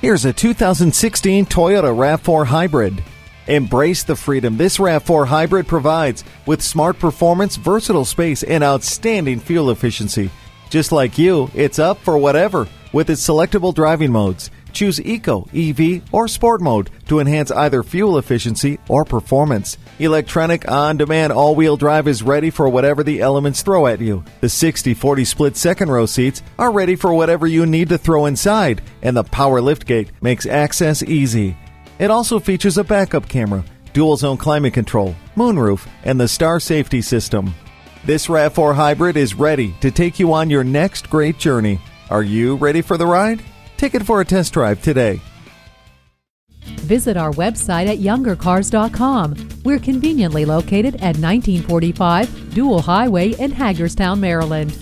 Here's a 2016 Toyota RAV4 Hybrid. Embrace the freedom this RAV4 Hybrid provides with smart performance, versatile space, and outstanding fuel efficiency. Just like you, it's up for whatever with its selectable driving modes. Choose Eco, EV, or Sport mode to enhance either fuel efficiency or performance. Electronic on demand all wheel drive is ready for whatever the elements throw at you. The 60 40 split second row seats are ready for whatever you need to throw inside, and the power liftgate makes access easy. It also features a backup camera, dual zone climate control, moonroof, and the star safety system. This RAV4 hybrid is ready to take you on your next great journey. Are you ready for the ride? Take it for a test drive today. Visit our website at youngercars.com. We're conveniently located at 1945 Dual Highway in Hagerstown, Maryland.